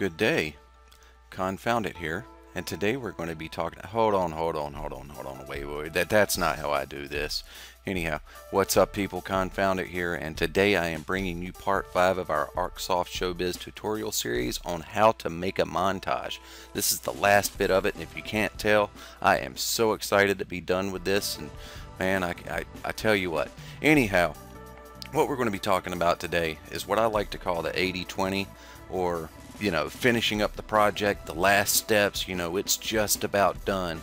Good day. ConFoundit here. And today we're going to be talking. Hold on, hold on, hold on, hold on. Wait, wait, That that's not how I do this. Anyhow, what's up, people? ConFoundit here. And today I am bringing you part five of our ArcSoft Showbiz tutorial series on how to make a montage. This is the last bit of it, and if you can't tell, I am so excited to be done with this. And man, I, I, I tell you what. Anyhow, what we're going to be talking about today is what I like to call the 80-20 or you know, finishing up the project, the last steps, you know, it's just about done.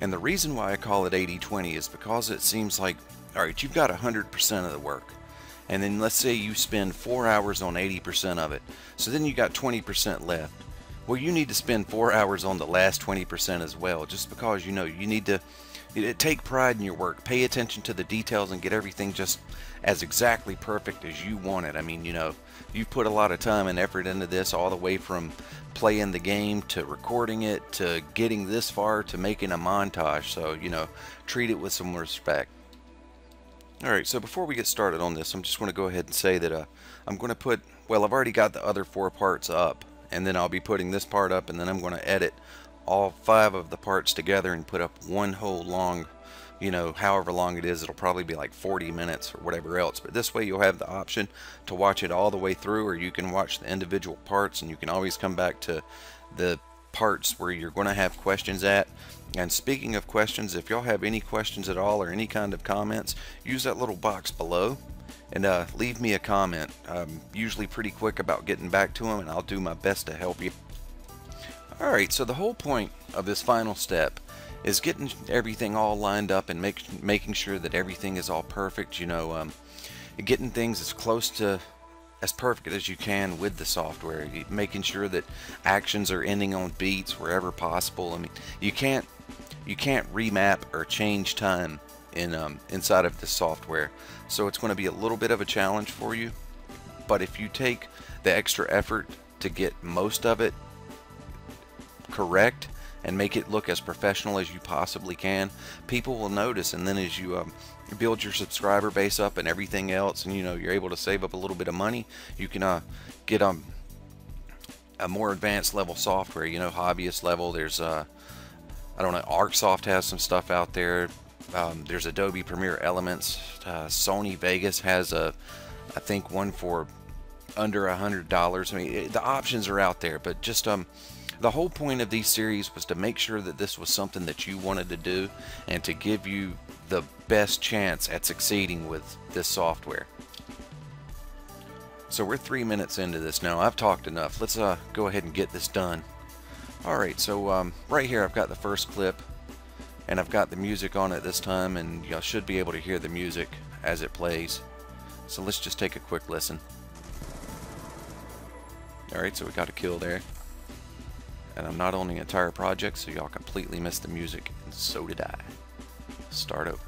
And the reason why I call it 80-20 is because it seems like, alright, you've got 100% of the work. And then let's say you spend 4 hours on 80% of it. So then you got 20% left. Well, you need to spend 4 hours on the last 20% as well, just because, you know, you need to take pride in your work, pay attention to the details and get everything just as exactly perfect as you want it. I mean, you know, you've put a lot of time and effort into this all the way from playing the game to recording it to getting this far to making a montage. So, you know, treat it with some respect. Alright, so before we get started on this, I'm just going to go ahead and say that uh, I'm going to put, well, I've already got the other four parts up, and then I'll be putting this part up, and then I'm going to edit all five of the parts together and put up one whole long you know, however long it is, it'll probably be like 40 minutes or whatever else. But this way you'll have the option to watch it all the way through or you can watch the individual parts and you can always come back to the parts where you're going to have questions at. And speaking of questions, if y'all have any questions at all or any kind of comments, use that little box below and uh, leave me a comment. I'm usually pretty quick about getting back to them and I'll do my best to help you. Alright, so the whole point of this final step is getting everything all lined up and make, making sure that everything is all perfect. You know, um, getting things as close to as perfect as you can with the software. Making sure that actions are ending on beats wherever possible. I mean, you can't you can't remap or change time in um, inside of the software, so it's going to be a little bit of a challenge for you. But if you take the extra effort to get most of it correct and make it look as professional as you possibly can, people will notice. And then as you um, build your subscriber base up and everything else, and you know you're able to save up a little bit of money, you can uh, get um, a more advanced level software. You know, hobbyist level. There's uh, I don't know, ArcSoft has some stuff out there. Um, there's Adobe Premiere Elements. Uh, Sony Vegas has a, I think one for under a hundred dollars. I mean, it, the options are out there, but just um the whole point of these series was to make sure that this was something that you wanted to do and to give you the best chance at succeeding with this software. So we're three minutes into this now. I've talked enough. Let's uh, go ahead and get this done. Alright, so um, right here I've got the first clip and I've got the music on it this time and y'all should be able to hear the music as it plays. So let's just take a quick listen. Alright, so we got a kill there and I'm not on the entire project so y'all completely missed the music and so did I. Start over.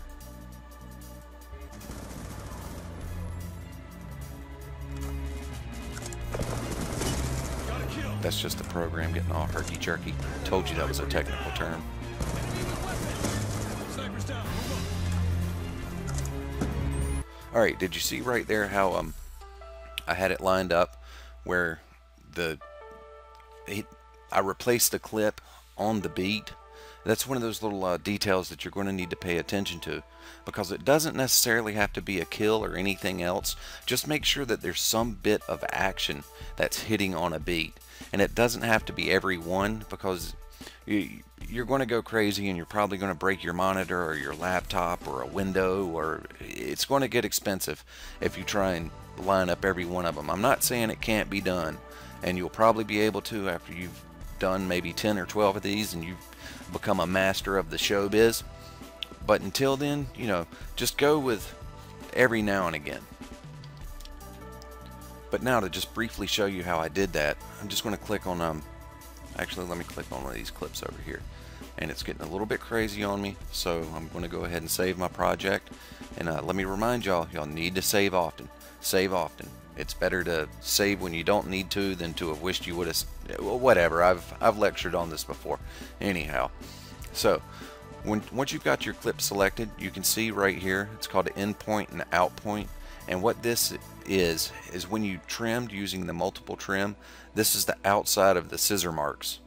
That's just the program getting all herky-jerky. Told you that was a technical term. Alright, did you see right there how um I had it lined up where the I replaced the clip on the beat. That's one of those little uh, details that you're going to need to pay attention to because it doesn't necessarily have to be a kill or anything else. Just make sure that there's some bit of action that's hitting on a beat. And it doesn't have to be every one because you, you're going to go crazy and you're probably going to break your monitor or your laptop or a window or it's going to get expensive if you try and line up every one of them. I'm not saying it can't be done and you'll probably be able to after you've done maybe 10 or 12 of these and you've become a master of the showbiz. But until then, you know, just go with every now and again. But now to just briefly show you how I did that, I'm just going to click on, um, actually let me click on one of these clips over here. And it's getting a little bit crazy on me, so I'm going to go ahead and save my project. And uh, let me remind y'all, y'all need to save often. Save often. It's better to save when you don't need to than to have wished you would have. Whatever. I've I've lectured on this before. Anyhow, so when once you've got your clip selected, you can see right here. It's called an in point and out point, And what this is, is when you trimmed using the multiple trim, this is the outside of the scissor marks.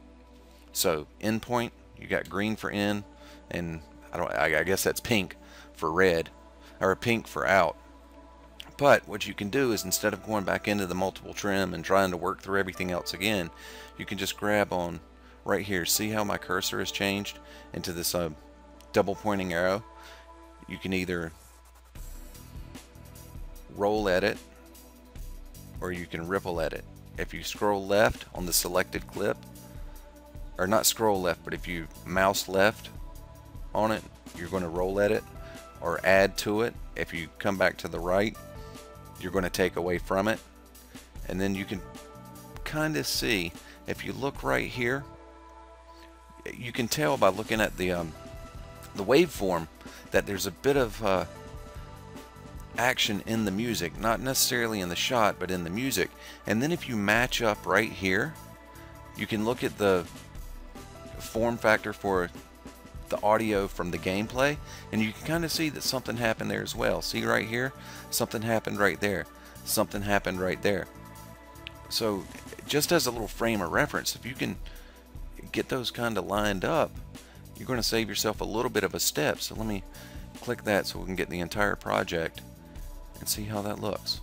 So endpoint, you got green for in, and I don't, I guess that's pink for red, or pink for out. But what you can do is instead of going back into the multiple trim and trying to work through everything else again, you can just grab on right here. See how my cursor has changed into this uh, double pointing arrow? You can either roll edit it or you can ripple edit. It. If you scroll left on the selected clip, or not scroll left, but if you mouse left on it, you're going to roll edit it or add to it. If you come back to the right, you're going to take away from it. And then you can kind of see, if you look right here, you can tell by looking at the um, the waveform that there's a bit of uh, action in the music, not necessarily in the shot, but in the music. And then if you match up right here, you can look at the form factor for the audio from the gameplay, and you can kind of see that something happened there as well. See right here? Something happened right there. Something happened right there. So just as a little frame of reference, if you can get those kind of lined up, you're going to save yourself a little bit of a step. So let me click that so we can get the entire project and see how that looks.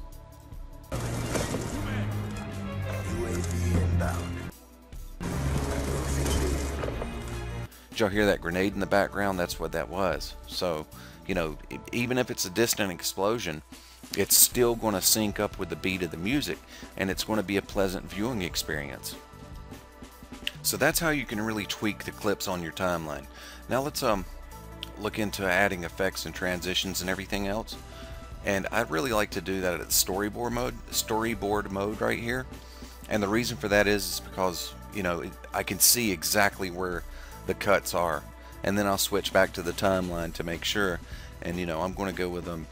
Did y'all hear that grenade in the background? That's what that was. So, you know, even if it's a distant explosion, it's still going to sync up with the beat of the music and it's going to be a pleasant viewing experience. So that's how you can really tweak the clips on your timeline. Now let's um look into adding effects and transitions and everything else. And I'd really like to do that at storyboard mode, storyboard mode right here. And the reason for that is, is because, you know, I can see exactly where the cuts are. And then I'll switch back to the timeline to make sure. And, you know, I'm going to go with um,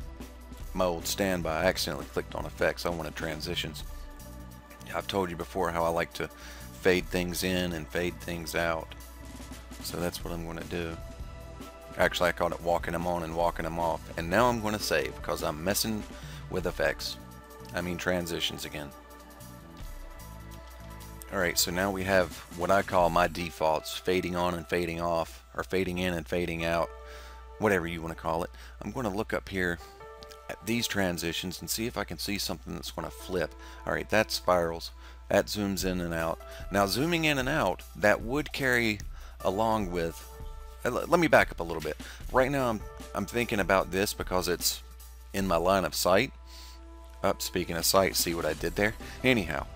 my old standby. I accidentally clicked on effects. I wanted transitions. I've told you before how I like to fade things in and fade things out. So that's what I'm going to do. Actually, I called it walking them on and walking them off. And now I'm going to save because I'm messing with effects. I mean transitions again. Alright, so now we have what I call my defaults, fading on and fading off, or fading in and fading out, whatever you want to call it. I'm going to look up here at these transitions and see if I can see something that's going to flip. Alright, that's spirals. That zooms in and out. Now zooming in and out, that would carry along with uh, let me back up a little bit. Right now I'm, I'm thinking about this because it's in my line of sight. Up, oh, speaking of sight, see what I did there? Anyhow,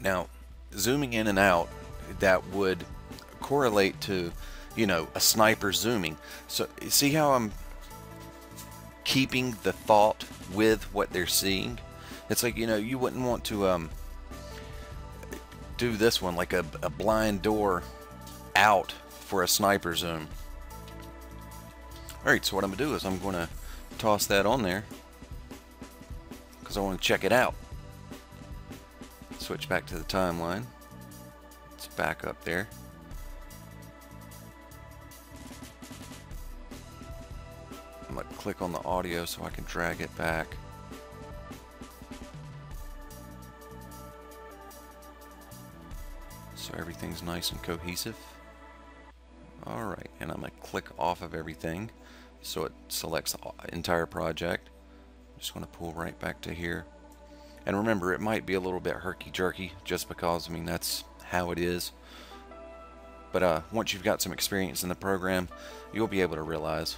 now zooming in and out, that would correlate to, you know, a sniper zooming. So see how I'm keeping the thought with what they're seeing? It's like, you know, you wouldn't want to um, do this one like a, a blind door out for a sniper zoom. Alright, so what I'm going to do is I'm going to toss that on there because I want to check it out. Switch back to the timeline. It's back up there. I'm going to click on the audio so I can drag it back. So everything's nice and cohesive. Alright, and I'm going to click off of everything so it selects the entire project. Just going to pull right back to here. And remember, it might be a little bit herky-jerky just because, I mean, that's how it is. But uh, once you've got some experience in the program, you'll be able to realize.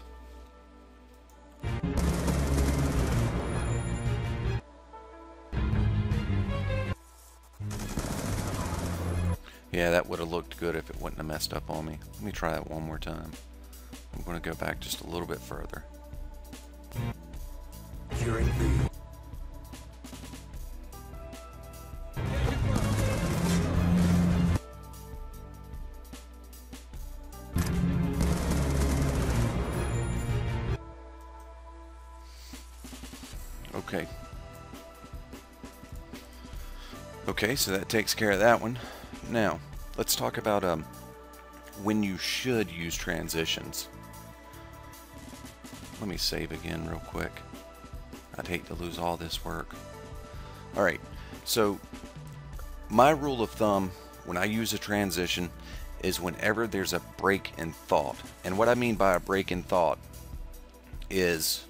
Yeah, that would have looked good if it wouldn't have messed up on me. Let me try that one more time. I'm going to go back just a little bit further. Okay. Okay, so that takes care of that one. Now, let's talk about um, when you should use transitions. Let me save again real quick. I'd hate to lose all this work. Alright, so my rule of thumb when I use a transition is whenever there's a break in thought. And what I mean by a break in thought is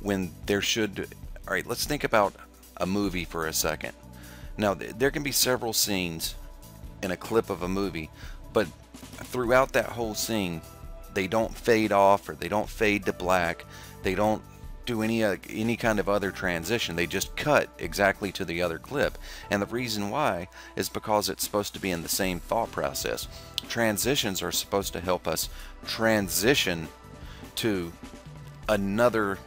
when there should, alright, let's think about a movie for a second. Now, there can be several scenes in a clip of a movie, but throughout that whole scene, they don't fade off or they don't fade to black. They don't do any uh, any kind of other transition. They just cut exactly to the other clip. And the reason why is because it's supposed to be in the same thought process. Transitions are supposed to help us transition to another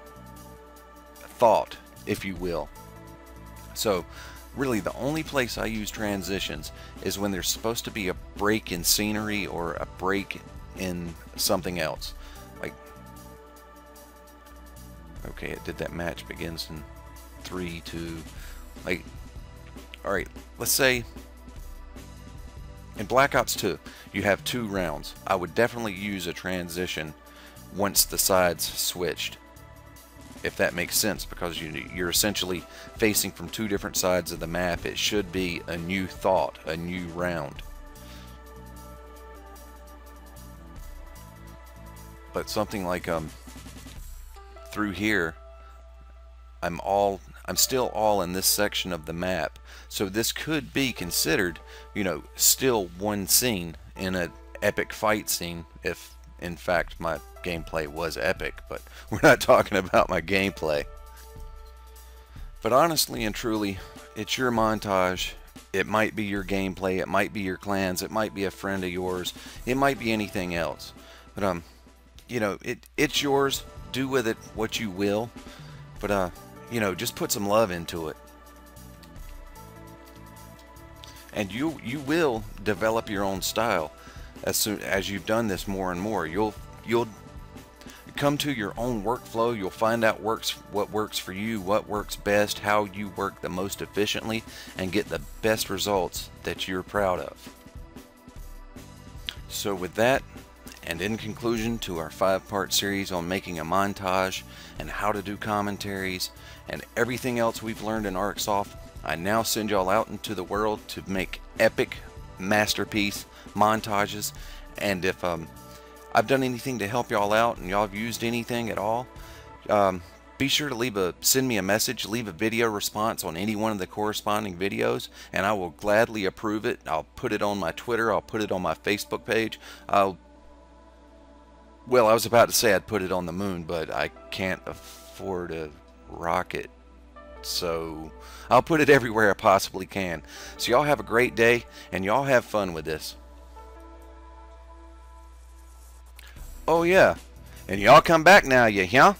thought, if you will. So really the only place I use transitions is when there's supposed to be a break in scenery or a break in something else. Like, okay, it did that match begins in 3, 2, like, alright, let's say in Black Ops 2, you have two rounds. I would definitely use a transition once the sides switched if that makes sense because you, you're essentially facing from two different sides of the map. It should be a new thought a new round. But something like um through here I'm all I'm still all in this section of the map. So this could be considered you know still one scene in an epic fight scene if in fact my gameplay was epic, but we're not talking about my gameplay. But honestly and truly, it's your montage. It might be your gameplay, it might be your clans, it might be a friend of yours, it might be anything else. But um, you know, it it's yours. Do with it what you will. But uh, you know, just put some love into it. And you you will develop your own style as soon as you've done this more and more. You'll you'll come to your own workflow. You'll find out works what works for you, what works best, how you work the most efficiently, and get the best results that you're proud of. So with that, and in conclusion to our five-part series on making a montage and how to do commentaries and everything else we've learned in ArcSoft, I now send y'all out into the world to make epic masterpiece montages and if um, I've done anything to help y'all out and y'all have used anything at all, um, be sure to leave a send me a message, leave a video response on any one of the corresponding videos, and I will gladly approve it. I'll put it on my Twitter, I'll put it on my Facebook page. I'll well, I was about to say I'd put it on the moon, but I can't afford a rocket. So I'll put it everywhere I possibly can. So y'all have a great day and y'all have fun with this. Oh yeah. And y'all come back now, you hear?